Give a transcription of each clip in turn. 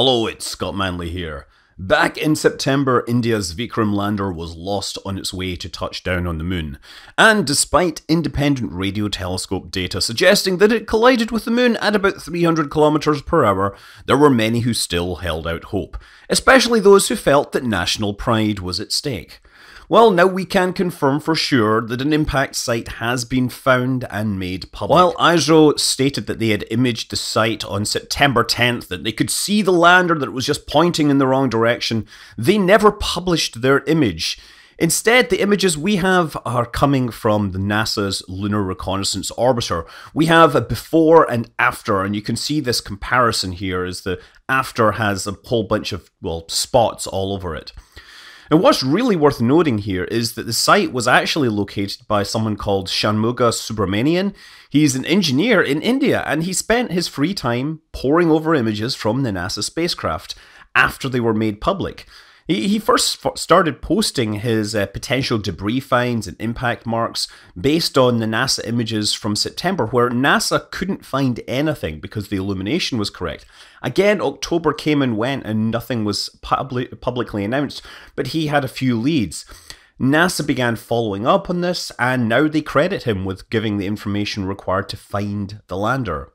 Hello, it's Scott Manley here. Back in September, India's Vikram lander was lost on its way to touchdown on the moon. And despite independent radio telescope data suggesting that it collided with the moon at about 300 kilometers per hour, there were many who still held out hope, especially those who felt that national pride was at stake. Well, now we can confirm for sure that an impact site has been found and made public. While ISRO stated that they had imaged the site on September 10th, that they could see the lander, that was just pointing in the wrong direction, they never published their image. Instead, the images we have are coming from the NASA's Lunar Reconnaissance Orbiter. We have a before and after, and you can see this comparison here as the after has a whole bunch of, well, spots all over it. And what's really worth noting here is that the site was actually located by someone called Shanmuga Subramanian. He's an engineer in India and he spent his free time poring over images from the NASA spacecraft after they were made public. He, first started posting his uh, potential debris finds and impact marks based on the NASA images from September, where NASA couldn't find anything because the illumination was correct. Again, October came and went and nothing was public, publicly announced, but he had a few leads. NASA began following up on this, and now they credit him with giving the information required to find the lander.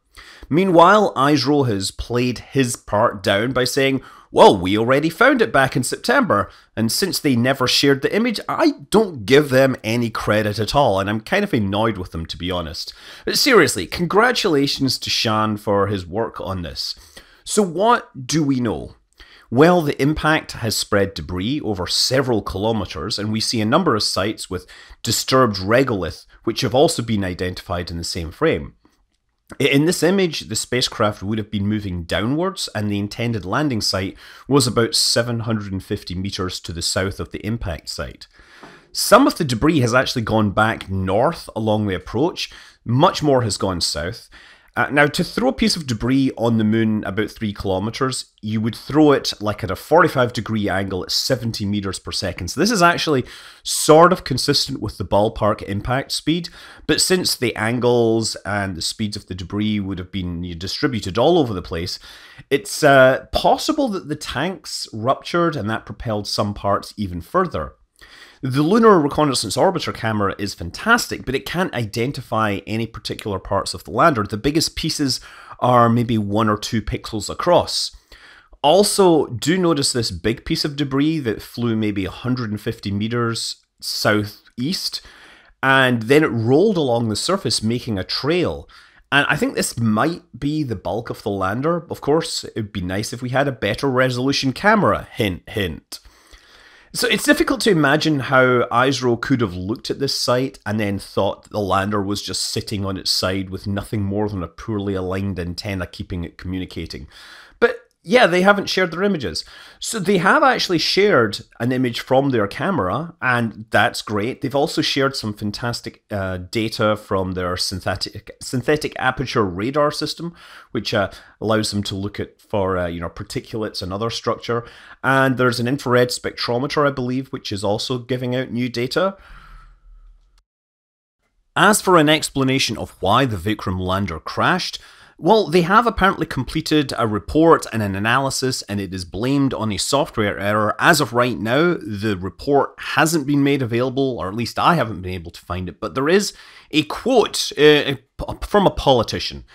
Meanwhile, ISRO has played his part down by saying, well, we already found it back in September, and since they never shared the image, I don't give them any credit at all, and I'm kind of annoyed with them to be honest. But seriously, congratulations to Shan for his work on this. So, what do we know? Well, the impact has spread debris over several kilometres, and we see a number of sites with disturbed regolith, which have also been identified in the same frame. In this image, the spacecraft would have been moving downwards, and the intended landing site was about 750 metres to the south of the impact site. Some of the debris has actually gone back north along the approach, much more has gone south, uh, now, to throw a piece of debris on the moon about three kilometers, you would throw it like at a 45 degree angle at 70 meters per second. So, this is actually sort of consistent with the ballpark impact speed, but since the angles and the speeds of the debris would have been distributed all over the place, it's uh, possible that the tanks ruptured and that propelled some parts even further. The Lunar Reconnaissance Orbiter camera is fantastic, but it can't identify any particular parts of the lander. The biggest pieces are maybe one or two pixels across. Also, do notice this big piece of debris that flew maybe 150 meters southeast, and then it rolled along the surface, making a trail. And I think this might be the bulk of the lander. Of course, it would be nice if we had a better resolution camera. Hint, hint. So it's difficult to imagine how ISRO could have looked at this site and then thought the lander was just sitting on its side with nothing more than a poorly aligned antenna keeping it communicating. But yeah, they haven't shared their images. So they have actually shared an image from their camera, and that's great. They've also shared some fantastic uh, data from their synthetic synthetic aperture radar system, which uh, allows them to look at for uh, you know particulates and other structure. And there's an infrared spectrometer, I believe, which is also giving out new data. As for an explanation of why the Vikram lander crashed, well, they have apparently completed a report and an analysis, and it is blamed on a software error. As of right now, the report hasn't been made available, or at least I haven't been able to find it, but there is a quote uh, from a politician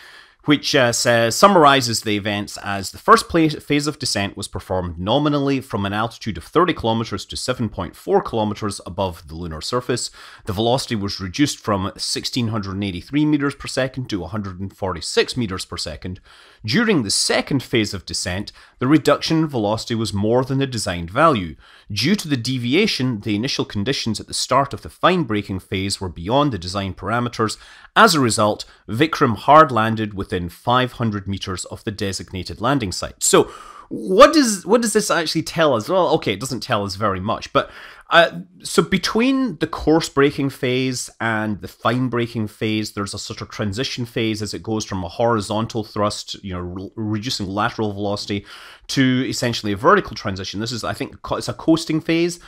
which uh, says summarizes the events as the first phase of descent was performed nominally from an altitude of 30 kilometers to 7.4 kilometers above the lunar surface. The velocity was reduced from 1683 meters per second to 146 meters per second. During the second phase of descent, the reduction in velocity was more than the designed value. Due to the deviation, the initial conditions at the start of the fine braking phase were beyond the design parameters. As a result, Vikram hard landed within 500 meters of the designated landing site. So, what does what does this actually tell us? Well, okay, it doesn't tell us very much, but uh, so between the coarse braking phase and the fine braking phase, there's a sort of transition phase as it goes from a horizontal thrust, you know, re- reducing lateral velocity, to essentially a vertical transition. This is, I think, it's a coasting phase.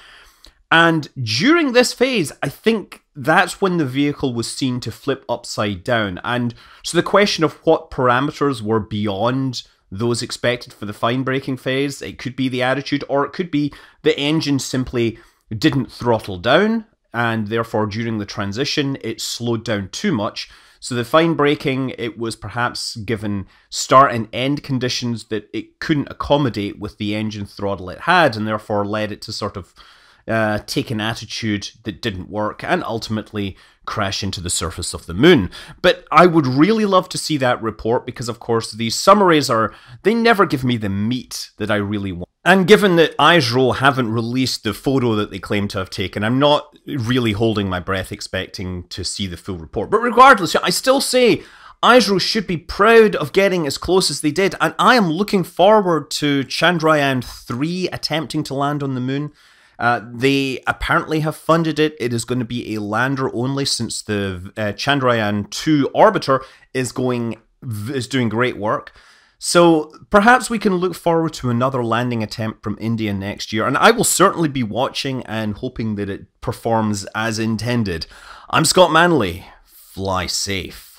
And during this phase, I think that's when the vehicle was seen to flip upside down. And so the question of what parameters were beyond those expected for the fine braking phase. It could be the attitude, or it could be the engine simply didn't throttle down, and therefore during the transition it slowed down too much. So the fine braking, it was perhaps given start and end conditions that it couldn't accommodate with the engine throttle it had, and therefore led it to sort of uh, take an attitude that didn't work and ultimately crash into the surface of the moon. But I would really love to see that report because, of course, these summaries are, they never give me the meat that I really want. And given that ISRO haven't released the photo that they claim to have taken, I'm not really holding my breath expecting to see the full report. But regardless, I still say ISRO should be proud of getting as close as they did, and I am looking forward to Chandrayaan 3 attempting to land on the moon. Uh, they apparently have funded it. It is going to be a lander only since the uh, Chandrayaan 2 orbiter is going is doing great work. So perhaps we can look forward to another landing attempt from India next year, and I will certainly be watching and hoping that it performs as intended. I'm Scott Manley. Fly safe.